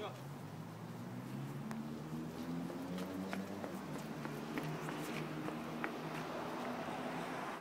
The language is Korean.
야.